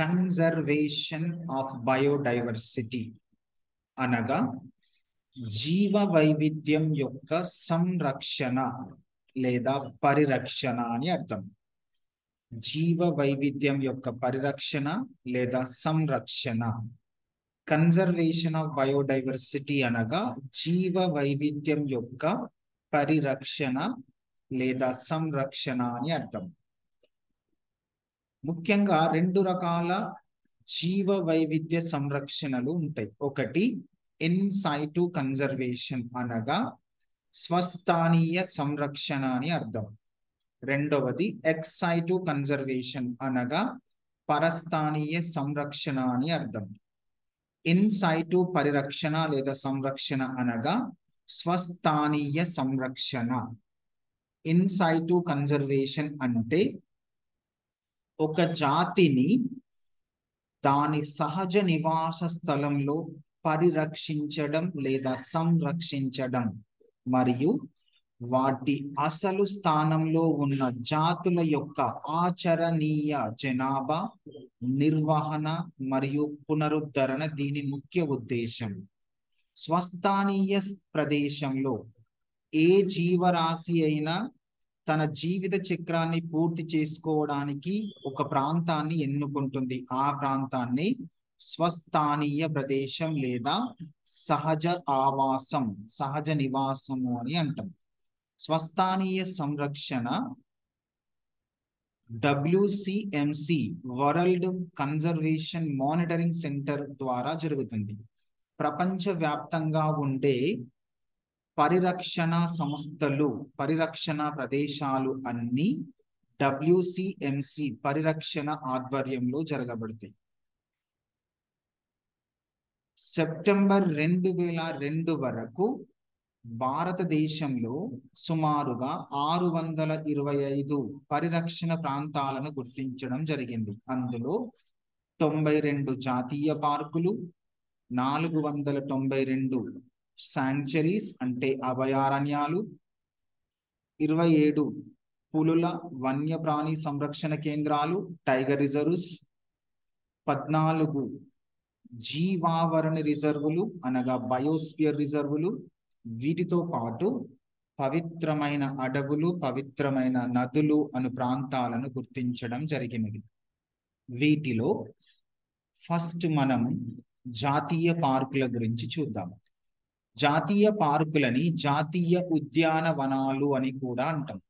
Conservation of biodiversity అనగా జీవ వైవిధ్యం యొక్క సంరక్షణ లేదా పరిరక్షణ అని అర్థం. జీవ వైవిధ్యం యొక్క పరిరక్షణ లేదా సంరక్షణ. కన్జర్వేషన్ ఆఫ్ బయోడైవర్సిటీ అనగా జీవ వైవిధ్యం యొక్క పరిరక్షణ లేదా సంరక్షణ అని అర్థం. ముఖ్యంగా రెండు రకాల జీవ వైవిధ్య సంరక్షణలు ఉంటాయి. ఒకటి ఇన్సైటు కన్జర్వేషన్ అనగా స్వస్థానీయ సంరక్షణ అని అర్థం. రెండవది ఎక్సైటు కన్జర్వేషన్ అనగా పరస్థానీయ సంరక్షణ అని అర్థం. ఇన్సైటు పరిరక్షణ లేదా సంరక్షణ అనగా స్వస్థానీయ సంరక్షణ. ఇన్సైటు కన్జర్వేషన్ అంటే ఒక జాతిని దాని సహజ నివాస స్థలంలో పరిరక్షించడం లేదా సంరక్షించడం మరియు వాటి అసలు స్థానంలో ఉన్న జాతుల యొక్క ఆచరణీయ జనాభా నిర్వహణ మరియు పునరుద్ధరణ దీని ముఖ్య ఉద్దేశం. స్వస్థానీయ ప్రదేశంలో ఏ జీవరాశి అయినా తన జీవిత చక్రాన్ని పూర్తి చేసుకోవడానికి ఒక ప్రాంతాన్ని ఎన్నుకుంటుంది. ఆ ప్రాంతాన్ని స్వస్థానీయ ప్రదేశం లేదా సహజ ఆవాసం సహజ నివాసము అని అంటాం. స్వస్థానీయ సంరక్షణ WCMC world conservation monitoring centre ద్వారా జరుగుతుంది. ప్రపంచ వ్యాప్తంగా ఉండే పరిరక్షణ సంస్థలు పరిరక్షణ ప్రదేశాలు అన్ని డబ్ల్యూసిఎంసి పరిరక్షణ ఆధ్వర్యంలో జరగబడతాయి. సెప్టెంబర్ రెండు వేల రెండు వరకు భారతదేశంలో సుమారుగా ఆరు వందల ఇరవై ఐదు పరిరక్షణ ప్రాంతాలను గుర్తించడం జరిగింది. అందులో తొంభై రెండు జాతీయ పార్కులు నాలుగు వందల తొంభై రెండు శాంక్చరీస్ అంటే అభయారణ్యాలు. ఇరవై ఏడు పులుల వన్యప్రాణి సంరక్షణ కేంద్రాలు టైగర్ రిజర్వ్స్. పద్నాలుగు జీవావరణ రిజర్వులు అనగా బయోస్పియర్ రిజర్వులు. వీటితో పాటు పవిత్రమైన అడవులు పవిత్రమైన నదులు అను ప్రాంతాలను గుర్తించడం జరిగినది. వీటిలో ఫస్ట్ మనం జాతీయ పార్కుల గురించి చూద్దాం. జాతీయ పార్కులని జాతీయ ఉద్యానవనాలు అని కూడా అంటాం.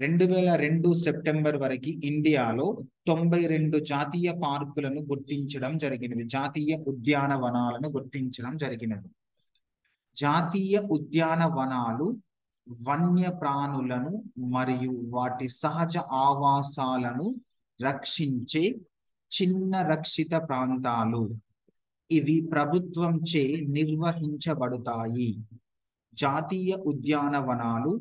రెండు వేల రెండు సెప్టెంబర్ వరకు ఇండియాలో తొంభై రెండు జాతీయ పార్కులను గుర్తించడం జరిగినది. జాతీయ ఉద్యానవనాలను గుర్తించడం జరిగినది. జాతీయ ఉద్యానవనాలు వన్య ప్రాణులను మరియు వాటి సహజ ఆవాసాలను రక్షించే చిన్న రక్షిత ప్రాంతాలు. ఇవి ప్రభుత్వంచే నిర్వహించబడతాయి. జాతీయ ఉద్యానవనాలు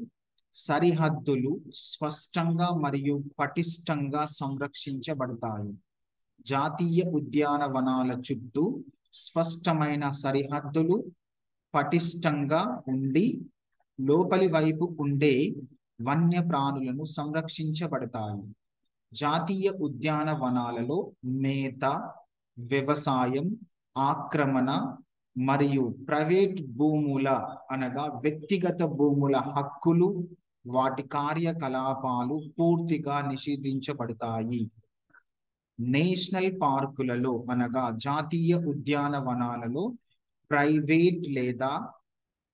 సరిహద్దులు స్పష్టంగా మరియు పటిష్టంగా సంరక్షించబడతాయి. జాతీయ ఉద్యానవనాల చుట్టూ స్పష్టమైన సరిహద్దులు పటిష్టంగా ఉండి లోపలి వైపు ఉండే వన్యప్రాణులను సంరక్షించబడతాయి. జాతీయ ఉద్యానవనాలలో మేత వ్యవసాయం ఆక్రమణ మరియు ప్రైవేట్ భూముల అనగా వ్యక్తిగత భూముల హక్కులు వాటి కార్యకలాపాలు పూర్తిగా నిషేధించబడతాయి. నేషనల్ పార్కులలో అనగా జాతీయ ఉద్యానవనాలలో ప్రైవేట్ లేదా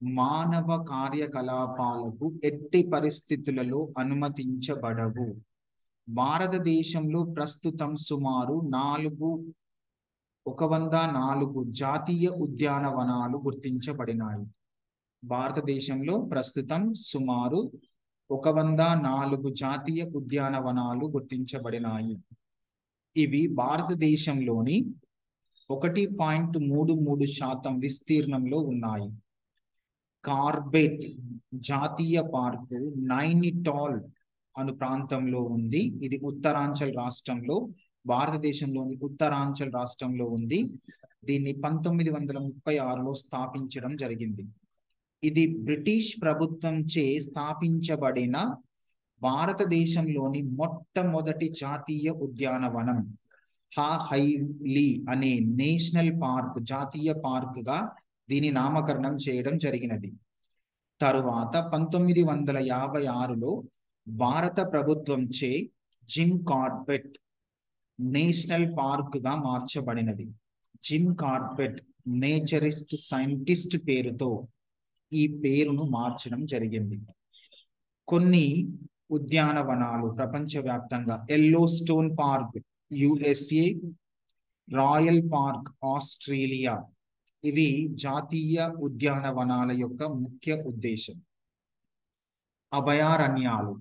మానవ కార్యకలాపాలకు ఎట్టి పరిస్థితులలో అనుమతించబడవు. భారతదేశంలో ప్రస్తుతం సుమారు నాలుగు ఒక వంద నాలుగు జాతీయ ఉద్యానవనాలు గుర్తించబడినాయి. భారతదేశంలో ప్రస్తుతం సుమారు ఒక వంద నాలుగు జాతీయ ఉద్యానవనాలు గుర్తించబడినాయి. ఇవి భారతదేశంలోని ఒకటి పాయింట్ మూడు మూడు శాతం విస్తీర్ణంలో ఉన్నాయి. కార్బెట్ జాతీయ పార్కు నైనిటాల్ అను ప్రాంతంలో ఉంది. ఇది ఉత్తరాంచల్ రాష్ట్రంలో భారతదేశంలోని ఉత్తరాంచల్ రాష్ట్రంలో ఉంది. దీన్ని పంతొమ్మిది వందల ముప్పై ఆరులో స్థాపించడం జరిగింది. ఇది బ్రిటిష్ ప్రభుత్వంచే హా హైలీ అనే నేషనల్ పార్క్ జాతీయ పార్క్గా దీని నామకరణం చేయడం జరిగినది. తరువాత పంతొమ్మిది వందల యాభై ఆరులో భారత ప్రభుత్వంచే జిమ్ కార్బెట్ నేషనల్ పార్కుగా మార్చబడినది. జిమ్ కార్పెట్ నేచరిస్ట్ సైంటిస్ట్ పేరుతో ఈ పేరును మార్చడం జరిగింది. కొన్ని ఉద్యానవనాలు ప్రపంచవ్యాప్తంగా Yellowstone park USA royal park Australia ఇవి జాతీయ ఉద్యానవనాల యొక్క ముఖ్య ఉద్దేశం. అభయారణ్యాలు.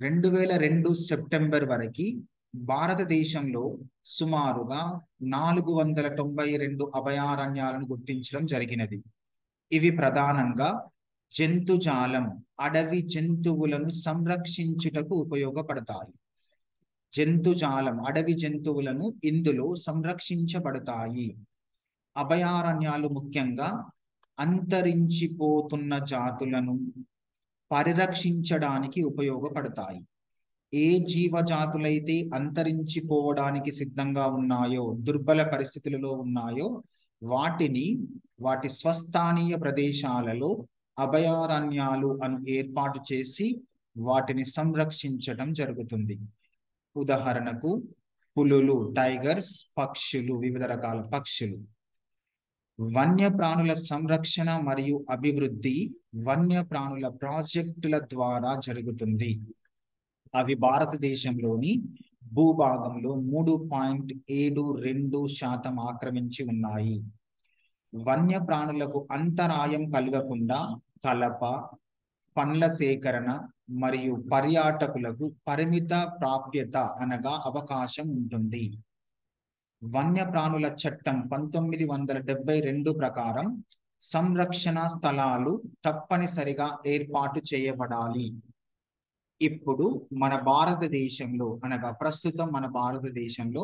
రెండు వేల రెండు సెప్టెంబర్ వరకు భారతదేశంలో సుమారుగా నాలుగు వందల తొంభై రెండు అభయారణ్యాలను గుర్తించడం జరిగినది. ఇవి ప్రధానంగా జంతుజాలం అడవి జంతువులను సంరక్షించుటకు ఉపయోగపడతాయి. జంతుజాలం అడవి జంతువులను ఇందులో సంరక్షించబడతాయి. అభయారణ్యాలు ముఖ్యంగా అంతరించిపోతున్న జాతులను పరిరక్షించడానికి ఉపయోగపడతాయి. ఏ జీవజాతులైతే అంతరించిపోవడానికి సిద్ధంగా ఉన్నాయో దుర్బల పరిస్థితులలో ఉన్నాయో వాటిని వాటి స్వస్థానీయ ప్రదేశాలలో అభయారణ్యాలు అను ఏర్పాటు చేసి వాటిని సంరక్షించడం జరుగుతుంది. ఉదాహరణకు పులులు టైగర్స్ పక్షులు వివిధ రకాల పక్షులు. వన్యప్రాణుల సంరక్షణ మరియు అభివృద్ధి వన్యప్రాణుల ప్రాజెక్టుల ద్వారా జరుగుతుంది. అవి భారతదేశంలోని భూభాగంలో మూడు పాయింట్ ఏడు రెండు శాతం ఆక్రమించి ఉన్నాయి. వన్యప్రాణులకు అంతరాయం కలగకుండా కలప పండ్ల సేకరణ మరియు పర్యాటకులకు పరిమిత ప్రాప్యత అనగా అవకాశం ఉంటుంది. వన్యప్రాణుల చట్టం పంతొమ్మిది వందల డెబ్బై రెండు ప్రకారం సంరక్షణ స్థలాలు తప్పనిసరిగా ఏర్పాటు చేయబడాలి. ఇప్పుడు మన భారతదేశంలో అనగా ప్రస్తుతం మన భారతదేశంలో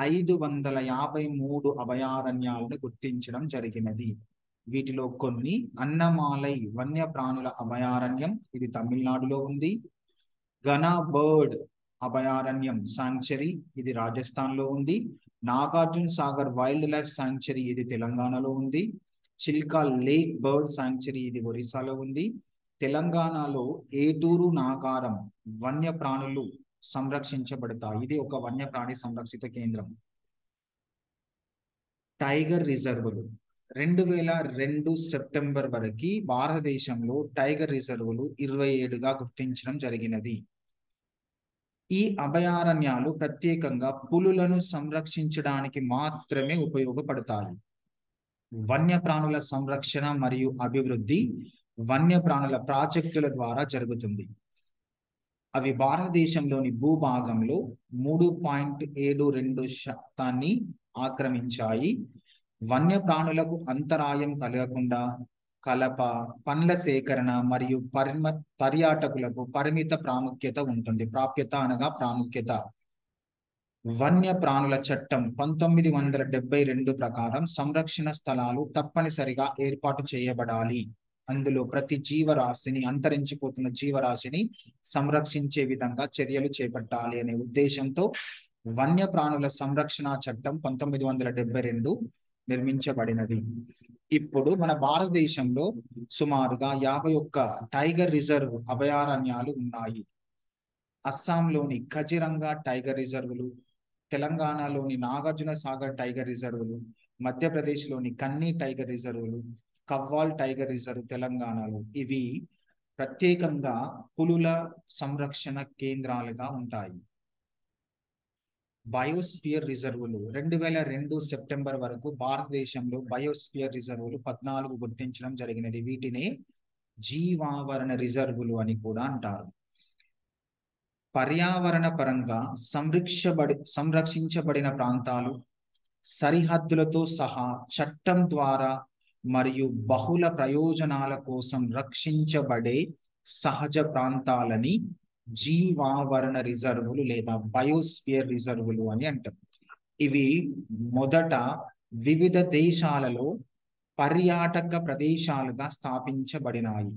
ఐదు వందల యాభై మూడు అభయారణ్యాలను గుర్తించడం జరిగినది. వీటిలో కొన్ని అన్నమాలై వన్యప్రాణుల అభయారణ్యం ఇది తమిళనాడులో ఉంది. గనా బర్డ్ అభయారణ్యం శాంక్చరీ ఇది రాజస్థాన్లో ఉంది. Nagarjuna Sagar wildlife sanctuary ఇది తెలంగాణలో ఉంది. చిల్కా లేక్ బర్డ్ శాంక్చరీ ఇది ఒరిస్సాలో ఉంది. తెలంగాణలో ఏటూరు నాగారం వన్యప్రాణులు సంరక్షించబడతాయి. ఇది ఒక వన్యప్రాణి సంరక్షిత కేంద్రం. టైగర్ రిజర్వులు. రెండు వేల రెండు సెప్టెంబర్ వరకు భారతదేశంలో టైగర్ రిజర్వులు ఇరవై ఏడుగా గుర్తించడం జరిగినది. ఈ అభయారణ్యాలు ప్రత్యేకంగా పులులను సంరక్షించడానికి మాత్రమే ఉపయోగపడతాయి. వన్యప్రాణుల సంరక్షణ మరియు అభివృద్ధి వన్యప్రాణుల ప్రాజెక్టుల ద్వారా జరుగుతుంది. అవి భారతదేశంలోని భూభాగంలో మూడు పాయింట్ ఏడు రెండు శాతాన్ని ఆక్రమించాయి. వన్యప్రాణులకు అంతరాయం కలగకుండా కలప పండ్ల సేకరణ మరియు పరిమ పర్యాటకులకు పరిమిత ప్రాముఖ్యత ఉంటుంది. ప్రాప్యత అనగా ప్రాముఖ్యత. వన్య ప్రాణుల చట్టం పంతొమ్మిది వందల డెబ్బై రెండు ప్రకారం సంరక్షణ స్థలాలు తప్పనిసరిగా ఏర్పాటు చేయబడాలి. అందులో ప్రతి జీవరాశిని అంతరించిపోతున్న జీవరాశిని సంరక్షించే విధంగా చర్యలు చేపట్టాలి అనే ఉద్దేశంతో వన్య ప్రాణుల సంరక్షణ చట్టం పంతొమ్మిది వందల డెబ్బై రెండు నిర్మించబడినది. ఇప్పుడు మన భారతదేశంలో సుమారుగా యాభై ఒక్క టైగర్ రిజర్వ్ అభయారణ్యాలు ఉన్నాయి. అస్సాంలోని కజిరంగా టైగర్ రిజర్వులు తెలంగాణలోని నాగార్జున సాగర్ టైగర్ రిజర్వులు మధ్యప్రదేశ్లోని కన్నీ టైగర్ రిజర్వులు కవ్వాల్ టైగర్ రిజర్వ్ తెలంగాణలో ఇవి ప్రత్యేకంగా పులుల సంరక్షణ కేంద్రాలుగా ఉంటాయి. బయోస్పియర్ రిజర్వులు రెండు వేల రెండు సెప్టెంబర్ వరకు భారతదేశంలో బయోస్పియర్ రిజర్వులు పద్నాలుగు గుర్తించడం జరిగినది. వీటిని జీవావరణ రిజర్వులు అని కూడా అంటారు. పర్యావరణ పరంగా సంరక్షబడి సంరక్షించబడిన ప్రాంతాలు సరిహద్దులతో సహా చట్టం ద్వారా మరియు బహుళ ప్రయోజనాల కోసం రక్షించబడే సహజ ప్రాంతాలని జీవావరణ రిజర్వులు లేదా బయోస్పియర్ రిజర్వులు అని అంటారు ఇవి మొదట వివిధ దేశాలలో పర్యాటక ప్రదేశాలుగా స్థాపించబడినాయి.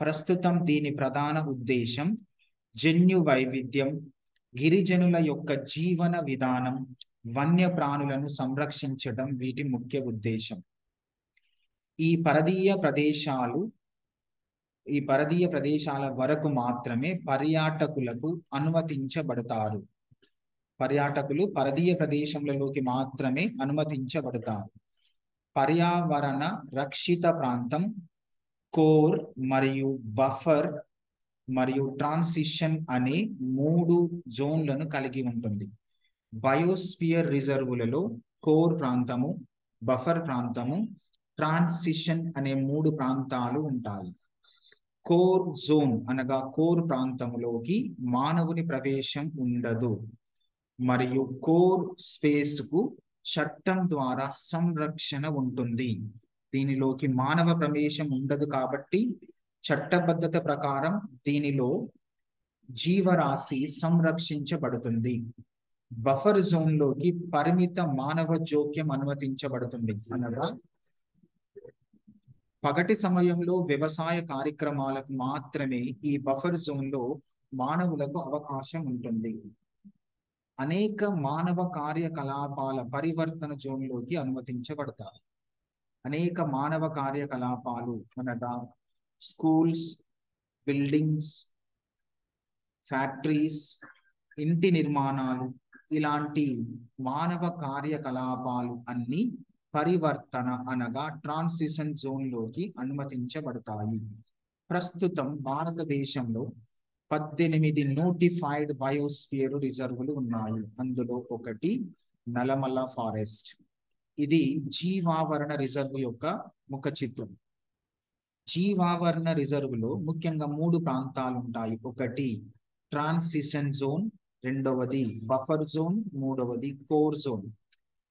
ప్రస్తుతం దీని ప్రధాన ఉద్దేశం జన్యు వైవిధ్యం గిరిజనుల యొక్క జీవన విధానం వన్యప్రాణులను సంరక్షించడం వీటి ముఖ్య ఉద్దేశం. ఈ పరదీయ ప్రదేశాలు ఈ పరదీయ ప్రదేశాల వరకు మాత్రమే పర్యాటకులకు అనుమతించబడతారు. పర్యాటకులు పరదీయ ప్రదేశంలోకి మాత్రమే అనుమతించబడతారు. పర్యావరణ రక్షిత ప్రాంతం కోర్ మరియు బఫర్ మరియు ట్రాన్సిషన్ అనే మూడు జోన్లను కలిగి ఉంటుంది. బయోస్పియర్ రిజర్వులలో కోర్ ప్రాంతము బఫర్ ప్రాంతము ట్రాన్సిషన్ అనే మూడు ప్రాంతాలు ఉంటాయి. కోర్ జోన్ అనగా కోర్ ప్రాంతంలోకి మానవుని ప్రవేశం ఉండదు. మరియు కోర్ స్పేస్కు చట్టం ద్వారా సంరక్షణ ఉంటుంది. దీనిలోకి మానవ ప్రవేశం ఉండదు కాబట్టి చట్టబద్ధత ప్రకారం దీనిలో జీవరాశి సంరక్షించబడుతుంది. బఫర్ జోన్లోకి పరిమిత మానవ జోక్యం అనుమతించబడుతుంది. అనగా పగటి సమయంలో వ్యవసాయ కార్యక్రమాలకు మాత్రమే ఈ బఫర్ జోన్లో మానవులకు అవకాశం ఉంటుంది. అనేక మానవ కార్యకలాపాల పరివర్తన జోన్లోకి అనుమతించబడతాయి. అనేక మానవ కార్యకలాపాలు అనగా స్కూల్స్ బిల్డింగ్స్ ఫ్యాక్టరీస్ ఇంటి నిర్మాణాలు ఇలాంటి మానవ కార్యకలాపాలు అన్ని పరివర్తన అనగా ట్రాన్సిషన్ జోన్లోకి అనుమతించబడతాయి. ప్రస్తుతం భారతదేశంలో పద్దెనిమిది నోటిఫైడ్ బయోస్పియర్ రిజర్వులు ఉన్నాయి. అందులో ఒకటి నలమల్ల ఫారెస్ట్. ఇది జీవావరణ రిజర్వ్ యొక్క ముఖ చిత్రం. జీవావరణ రిజర్వులో ముఖ్యంగా మూడు ప్రాంతాలు ఉంటాయి. ఒకటి ట్రాన్సిషన్ జోన్ రెండవది బఫర్ జోన్ మూడవది కోర్ జోన్.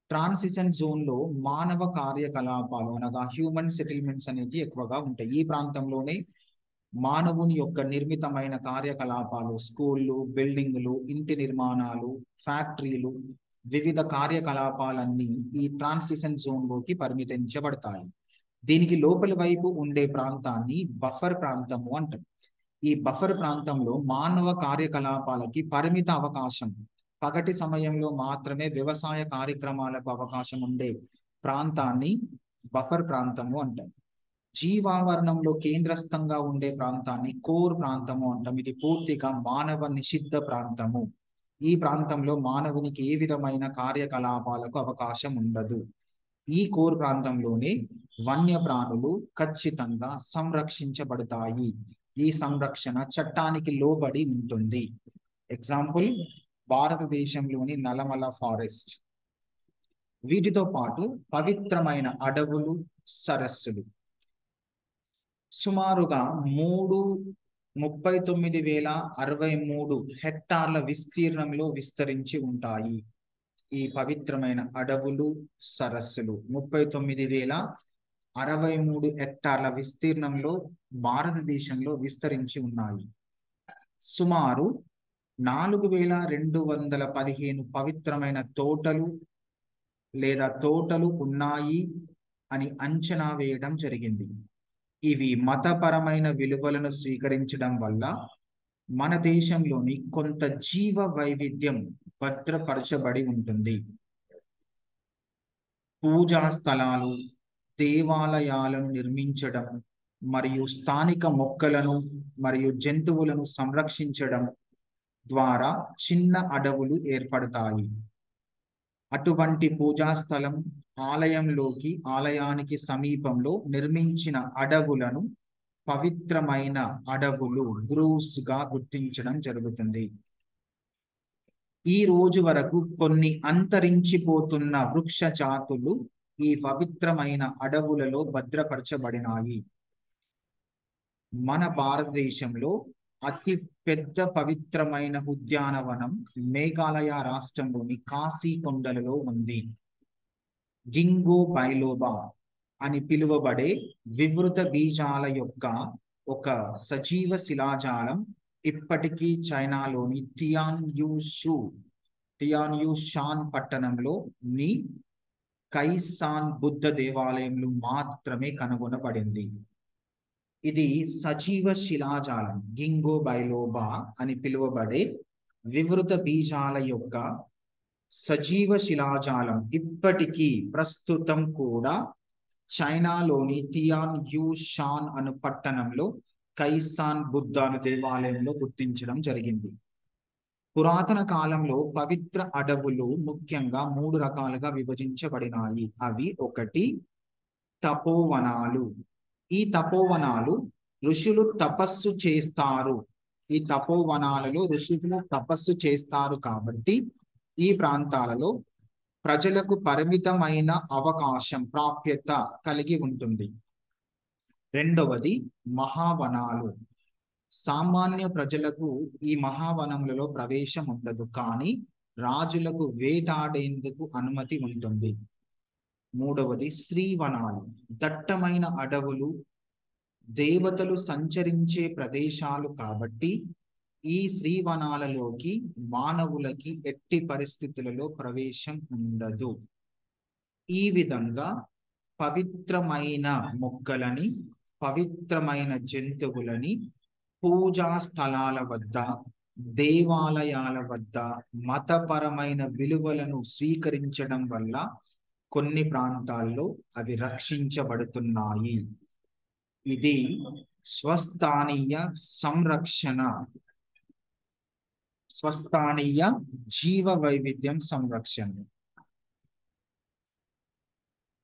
ట్రాన్సిషన్ జోన్లో మానవ కార్యకలాపాలు అనగా హ్యూమన్ సెటిల్మెంట్స్ అనేవి ఎక్కువగా ఉంటాయి. ఈ ప్రాంతంలోనే మానవుని యొక్క నిర్మితమైన కార్యకలాపాలు స్కూళ్ళు బిల్డింగులు ఇంటి నిర్మాణాలు ఫ్యాక్టరీలు వివిధ కార్యకలాపాలన్నీ ఈ ట్రాన్సిషన్ జోన్లోకి పరిమితించబడతాయి. దీనికి లోపలి వైపు ఉండే ప్రాంతాన్ని బఫర్ ప్రాంతము అంటారు. ఈ బఫర్ ప్రాంతంలో మానవ కార్యకలాపాలకి పరిమిత అవకాశం పగటి సమయంలో మాత్రమే వ్యవసాయ కార్యక్రమాలకు అవకాశం ఉండే ప్రాంతాన్ని బఫర్ ప్రాంతము అంటారు. జీవావరణంలో కేంద్రస్థంగా ఉండే ప్రాంతాన్ని కోర్ ప్రాంతము అంటాం. ఇది పూర్తిగా మానవ నిషిద్ధ ప్రాంతము. ఈ ప్రాంతంలో మానవునికి ఏ విధమైన కార్యకలాపాలకు అవకాశం ఉండదు. ఈ కోర్ ప్రాంతంలోనే వన్యప్రాణులు ఖచ్చితంగా సంరక్షించబడతాయి. ఈ సంరక్షణ చట్టానికి లోబడి ఉంటుంది. ఎగ్జాంపుల్ భారతదేశంలోని నలమల ఫారెస్ట్. వీటితో పాటు పవిత్రమైన అడవులు సరస్సులు. సుమారుగా మూడు ముప్పై తొమ్మిది వేల అరవై మూడు హెక్టార్ల విస్తీర్ణంలో విస్తరించి ఉంటాయి. ఈ పవిత్రమైన అడవులు సరస్సులు ముప్పై తొమ్మిది వేల అరవై మూడు హెక్టార్ల విస్తీర్ణంలో భారతదేశంలో విస్తరించి ఉన్నాయి. సుమారు నాలుగు వేల రెండు వందల పదిహేను పవిత్రమైన తోటలు లేదా తోటలు ఉన్నాయి అని అంచనా వేయడం జరిగింది. ఇవి మతపరమైన విలువలను స్వీకరించడం వల్ల మన దేశంలోని కొంత జీవ వైవిధ్యం భద్రపరచబడి ఉంటుంది. పూజా స్థలాలు దేవాలయాలను నిర్మించడం మరియు స్థానిక మొక్కలను మరియు జంతువులను సంరక్షించడం ద్వారా చిన్న అడవులు ఏర్పడతాయి. అటువంటి పూజా స్థలం ఆలయంలోకి ఆలయానికి సమీపంలో నిర్మించిన అడవులను పవిత్రమైన అడవులు గ్రూవ్స్గా గుర్తించడం జరుగుతుంది. ఈ రోజు వరకు కొన్ని అంతరించిపోతున్న వృక్ష జాతులు ఈ పవిత్రమైన అడవులలో భద్రపరచబడినాయి. మన భారతదేశంలో అతి పెద్ద పవిత్రమైన ఉద్యానవనం మేఘాలయ రాష్ట్రంలోని కాశీ కొండలలో ఉంది. గింగో బైలోబా అని పిలువబడే వివృత బీజాల యొక్క ఒక సజీవ శిలాజాలం ఇప్పటికీ చైనాలోని టియాన్యూషు టియాన్యూషాన్ షాన్ పట్టణంలో ని కైసాన్ బుద్ధ దేవాలయంలో మాత్రమే కనుగొనబడింది. ఇది సజీవ శిలాజాలం గింగో బైలోబా అని పిలువబడే వివృత బీజాల యొక్క సజీవ శిలాజాలం. ఇప్పటికీ ప్రస్తుతం కూడా చైనాలోని టియాన్ యూ షాన్ అను పట్టణంలో కైసాన్ బుద్ధ అను దేవాలయంలో గుర్తించడం జరిగింది. పురాతన కాలంలో పవిత్ర అడవులు ముఖ్యంగా మూడు రకాలుగా విభజించబడినాయి. అవి ఒకటి తపోవనాలు ఈ తపోవనాలు ఋషులు తపస్సు చేస్తారు. ఈ తపోవనాలలో ఋషులు తపస్సు చేస్తారు కాబట్టి ఈ ప్రాంతాలలో ప్రజలకు పరిమితమైన అవకాశం ప్రాప్యత కలిగి ఉంటుంది. రెండవది మహావనాలు. సామాన్య ప్రజలకు ఈ మహావనములలో ప్రవేశం ఉండదు కానీ రాజులకు వేటాడేందుకు అనుమతి ఉంటుంది. మూడవది శ్రీవనాలు. దట్టమైన అడవులు దేవతలు సంచరించే ప్రదేశాలు కాబట్టి ఈ శ్రీవనాలలోకి మానవులకి ఎట్టి పరిస్థితులలో ప్రవేశం ఉండదు. ఈ విధంగా పవిత్రమైన మొక్కలని పవిత్రమైన జంతువులని పూజా స్థలాల వద్ద దేవాలయాల వద్ద మతపరమైన విలువలను స్వీకరించడం వల్ల కొన్ని ప్రాంతాల్లో అవి రక్షించబడుతున్నాయి. ఇది స్వస్థానీయ సంరక్షణ. స్వస్థానీయ జీవ వైవిధ్యం సంరక్షణ.